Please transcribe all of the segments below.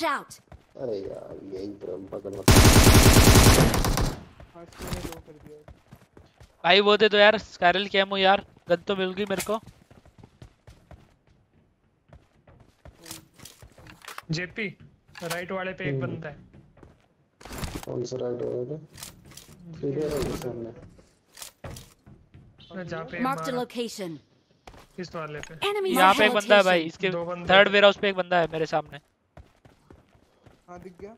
Watch out! अरे यार यही ड्रम पकड़ आज मैंने लो भाई वो दे दो यार स्कैरल कैमो यार। गन तो मिल गई मेरे को। जेपी राइट वाले पे एक बंदा है। कौन सा राइट हो गया इधर है सामने। जहाँ पे Marked a मारा, location. इस वाले पे। यहाँ पे एक बंदा है भाई इसके थर्ड। वेयर हाउस पे एक बंदा है मेरे सामने। हाँ दिख गया।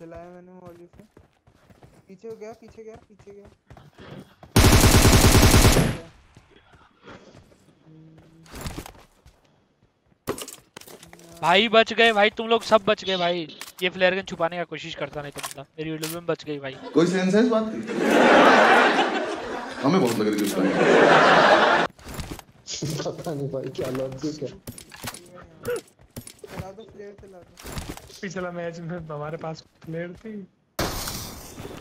जलाया मैंने मौली से पीछे हो गया पीछे गया पीछे गया। भाई बच गए भाई तुम लोग सब बच गए भाई। ये फ्लेयर गन छुपाने का कोशिश करता नहीं तो बंदा मेरी वीडियो में बच गई भाई। कोई सेंस है इस बात की? हमें बहुत लग रही है पता नहीं भाई क्या लॉजिक है चला दो फ्लेयर चला दो पिछला मैच में हमारे पास प्लेयर थी।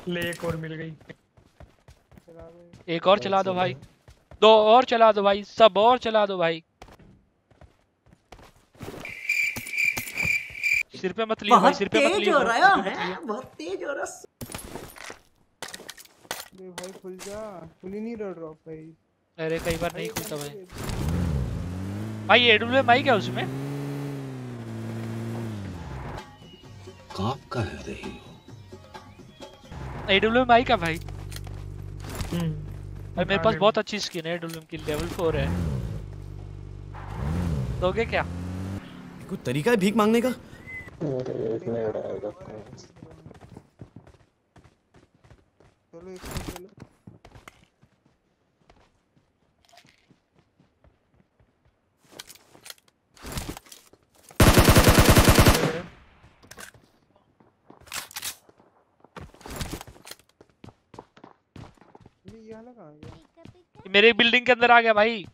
ले एक और मिल गई। चला दो एक और चला दो भाई। दो और चला दो भाई। सब और चला दो भाई। सिर पे मत लियो भाई सिर पे मत लियो। सिर पे मत लियो। बहुत तेज हो रहा अरे भाई खुल जा। खुल ही नहीं रहा ड्रॉप भाई। अरे कई बार नहीं खुलता भाई भाई। एडब्ल्यू माइक है उसमें? काप कर रही हो। एडब्ल्यूएम आई का भाई। हम्म। भाई मेरे पास बहुत अच्छी स्किन है एडब्ल्यूएम की लेवल 4 है। दोगे क्या? कोई तरीका है भीख मांगने का? चलो इसको चलो। ये ये वाला कहाँ गया मेरे बिल्डिंग के अंदर आ गया भाई।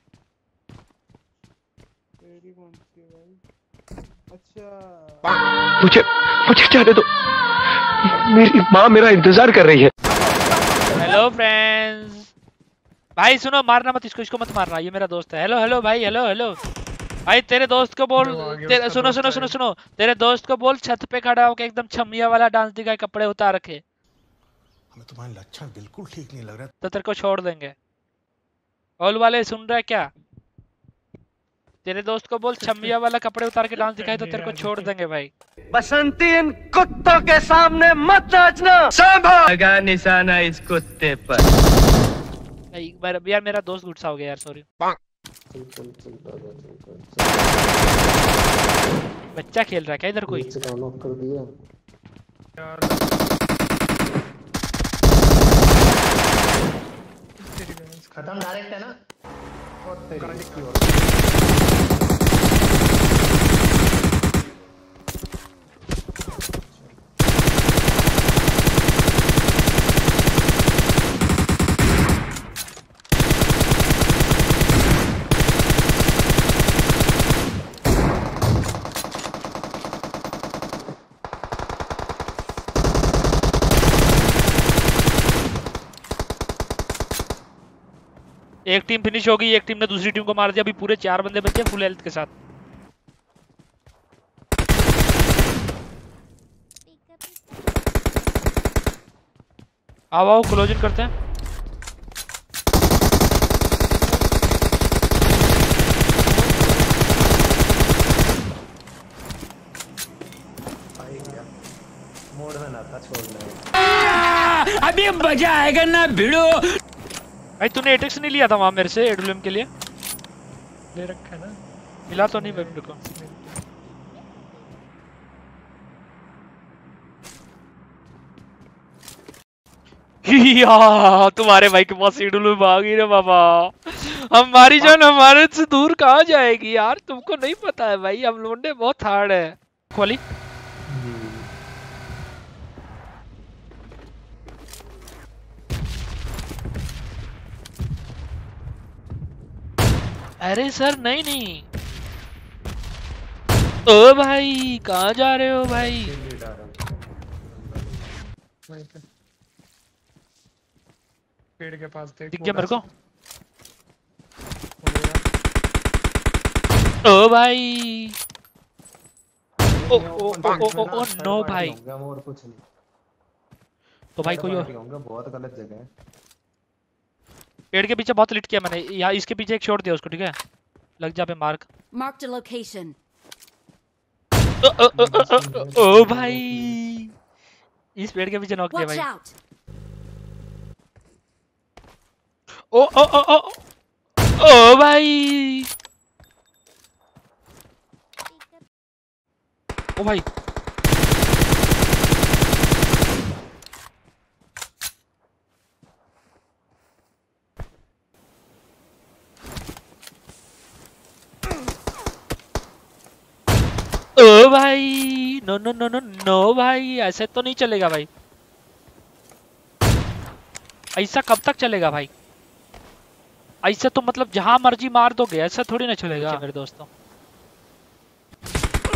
तेरी कौन सी है भाई? अच्छा। मुझे मुझे जाने दो मेरी माँ मेरा इंतज़ार कर रही है। हेलो फ्रेंड्स भाई सुनो मारना मत इसको इसको मत मारना ये मेरा दोस्त है। हेलो हेलो भाई हेलो हेलो भाई तेरे दोस्त को बोल तेरे सुनो सुनो सुनो सुनो। तेरे दोस्त को बोल छत पे खड़ा होकर एकदम छमिया वाला डांस दिखाए कपड़े उतार रखे। हमें तुम्हारे लक्षण बिल्कुल ठीक नहीं लग रहा। तो तेरे को छोड़ देंगे। ऑल वाले सुन रहा है क्या? तेरे दोस्त को बोल छमिया वाला कपड़े उतार के डांस दिखाए तो तेरे को छोड़ देंगे भाई। बसंती इन कुत्तों के सामने मत नाचना। लगा निशाना इस कुत्ते पर। एक बार यार मेरा दोस्त गुस्सा हो गया यार सॉरी बच्चा खेल रहा है क्या इधर कोई? कर दिया खत्म डायरेक्ट है ना? एक टीम फिनिश हो गई एक टीम ने दूसरी टीम को मार दिया। अभी पूरे चार बंदे बचे फुल हेल्थ के साथ। आओ आओ करते हैं। अभी मज़ा आएगा ना भिड़ो। भाई तूने एटेक्स नहीं लिया था वहाँ मेरे से एडब्ल्यूएम के लिए? ले रखा है ना। मिला तो नहीं मेरे को। तुम्हारे भाई के पास एडब्ल्यूएम आ गई रे बाबा। हमारी जान हमारे से दूर कहाँ जाएगी यार तुमको नहीं पता है भाई हम लोंडे बहुत हार्ड है। खोली। अरे सर नहीं नहीं। ओ भाई कहाँ जा रहे हो भाई? पेड़ के पास देख गया मेरे को? ओ भाई। ओ ओ ओ ओ ओ ओ नो भाई। और कुछ नहीं। तो भाई कोई और? बहुत गलत जगह है। पेड़ के पीछे बहुत लिट किया मैंने यहाँ इसके पीछे एक शॉट दिया उसको ठीक है लग जा पे मार्क a location. ओ भाई इस पेड़ के पीछे नॉक किया भाई ओ ओ ओ ओ ओ भाई ओ भाई भाई। No no no no no भाई ऐसे तो नहीं चलेगा भाई। ऐसा कब तक चलेगा भाई? ऐसे तो मतलब जहाँ मर्ज़ी मार दोगे ऐसा थोड़ी ना चलेगा। मेरे दोस्तों।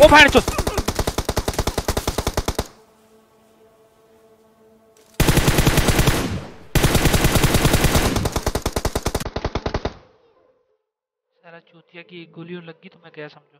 ओ भाई चो सारा चूतिया की एक गोली और लगी तो मैं क्या समझू।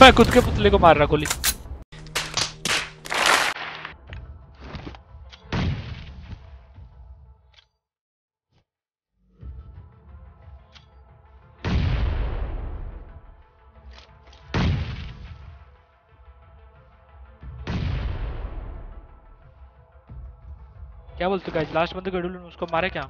मैं खुद के पुतले को मार रहा, गोली। क्या बोलते लास्ट बंदे ढूंढ उसको मारे क्या?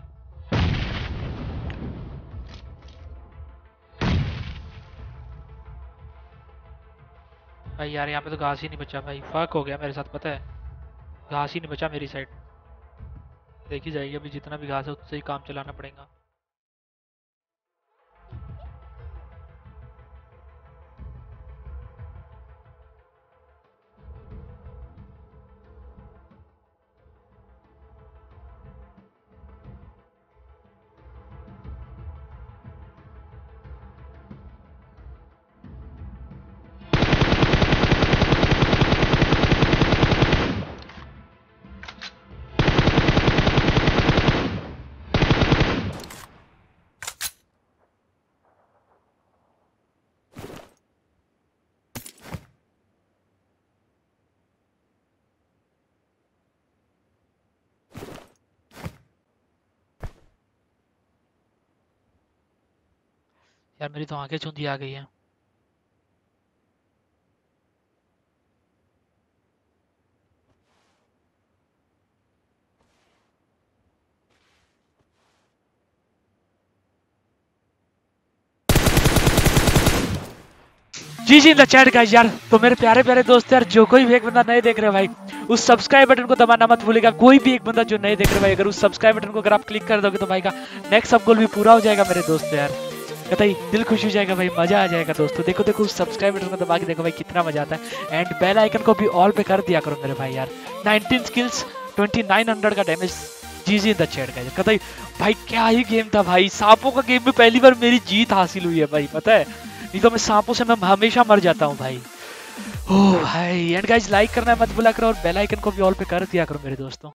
भाई यार, यहाँ पे तो घास ही नहीं बचा भाई। फक हो गया मेरे साथ, पता है? घास ही नहीं बचा मेरी साइड देखी जाएगी अभी जितना भी घास है, उससे ही काम चलाना पड़ेगा। यार मेरी तो आँखें चुंदी आ गई हैं। G G the chat guys यार तो मेरे प्यारे प्यारे दोस्त, यार, जो कोई भी एक बंदा नहीं देख रहे भाई, उस सब्सक्राइब बटन को दबाना मत भूलिएगा कोई भी एक बंदा जो नहीं देख रहे भाई, अगर उस सब्सक्राइब बटन को अगर आप क्लिक कर दोगे तो भाई का नेक्स्ट सब गोल भी पूरा हो जाएगा मेरे दोस्त, यार। कतई दिल खुश हो जाएगा भाई, मज़ा आ जाएगा दोस्तों। देखो देखो सब्सक्राइब बटन को दबा के देखो भाई, कितना मज़ा आता है। एंड बेल आइकन को भी ऑल पे कर दिया करो मेरे भाई यार। 19 स्किल्स 2900 का damage G G the chat guys कतई भाई, क्या ही गेम था भाई। सांपों का गेम में पहली बार मेरी जीत हासिल हुई है भाई, पता है? नहीं तो मैं सांपों से मैं हमेशा मर जाता हूँ भाई। ओह भाई एंड गाइस लाइक करना मत भूला करो और बेल आइकन को भी ऑल पे कर दिया करो मेरे दोस्तों।